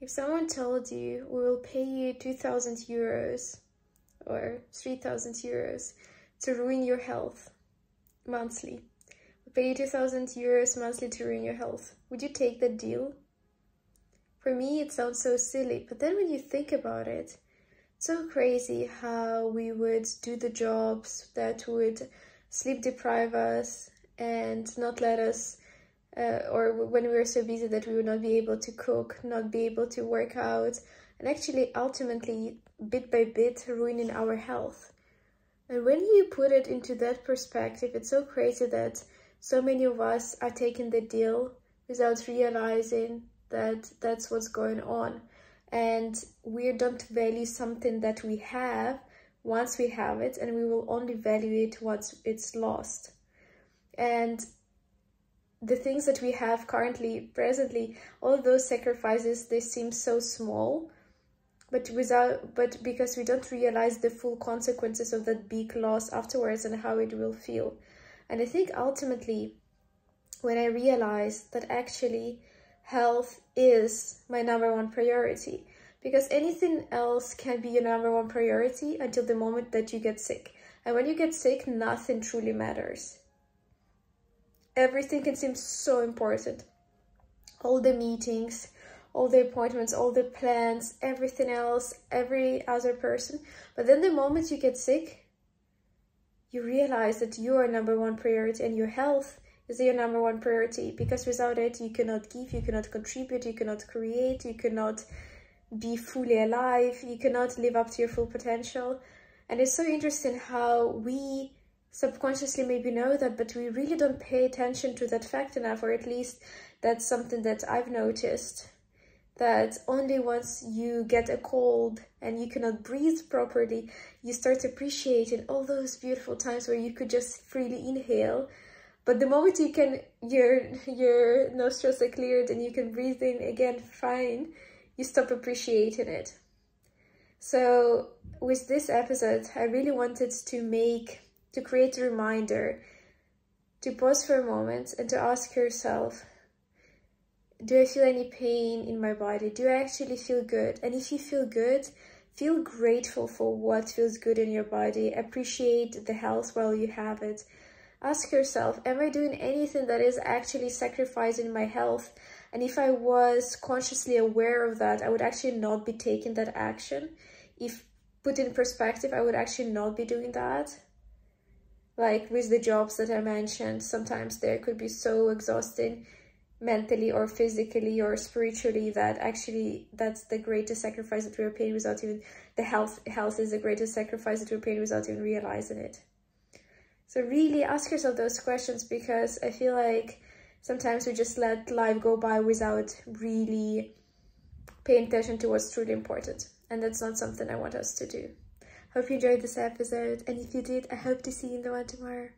If someone told you we will pay you 2000 euros or 3000 euros to ruin your health monthly, we pay you 2000 euros monthly to ruin your health, would you take that deal? For me, it sounds so silly, but then when you think about it, so crazy how we would do the jobs that would sleep deprive us and not let us uh, or when we were so busy that we would not be able to cook, not be able to work out, and actually ultimately, bit by bit, ruining our health. And when you put it into that perspective, it's so crazy that so many of us are taking the deal without realizing that that's what's going on. And we don't value something that we have once we have it, and we will only value it once it's lost. And the things that we have currently, presently, all those sacrifices, they seem so small, but without, but because we don't realize the full consequences of that big loss afterwards and how it will feel. And I think ultimately, when I realized that actually health is my number one priority, because anything else can be your number one priority until the moment that you get sick. And when you get sick, nothing truly matters everything can seem so important. All the meetings, all the appointments, all the plans, everything else, every other person. But then the moment you get sick, you realize that you are number one priority and your health is your number one priority because without it, you cannot give, you cannot contribute, you cannot create, you cannot be fully alive, you cannot live up to your full potential. And it's so interesting how we subconsciously maybe know that, but we really don't pay attention to that fact enough, or at least that's something that I've noticed. That only once you get a cold and you cannot breathe properly, you start appreciating all those beautiful times where you could just freely inhale. But the moment you can, your, your nostrils are cleared and you can breathe in again fine, you stop appreciating it. So with this episode, I really wanted to make to create a reminder to pause for a moment and to ask yourself, do I feel any pain in my body? Do I actually feel good? And if you feel good, feel grateful for what feels good in your body. Appreciate the health while you have it. Ask yourself, am I doing anything that is actually sacrificing my health? And if I was consciously aware of that, I would actually not be taking that action. If put in perspective, I would actually not be doing that like with the jobs that I mentioned, sometimes they could be so exhausting mentally or physically or spiritually that actually that's the greatest sacrifice that we're paying without even the health health is the greatest sacrifice that we're paying without even realizing it. So really ask yourself those questions because i feel like sometimes we just let life go by without really paying attention to what's truly important. And that's not something i want us to do Hope you enjoyed this episode, and if you did, I hope to see you in the one tomorrow.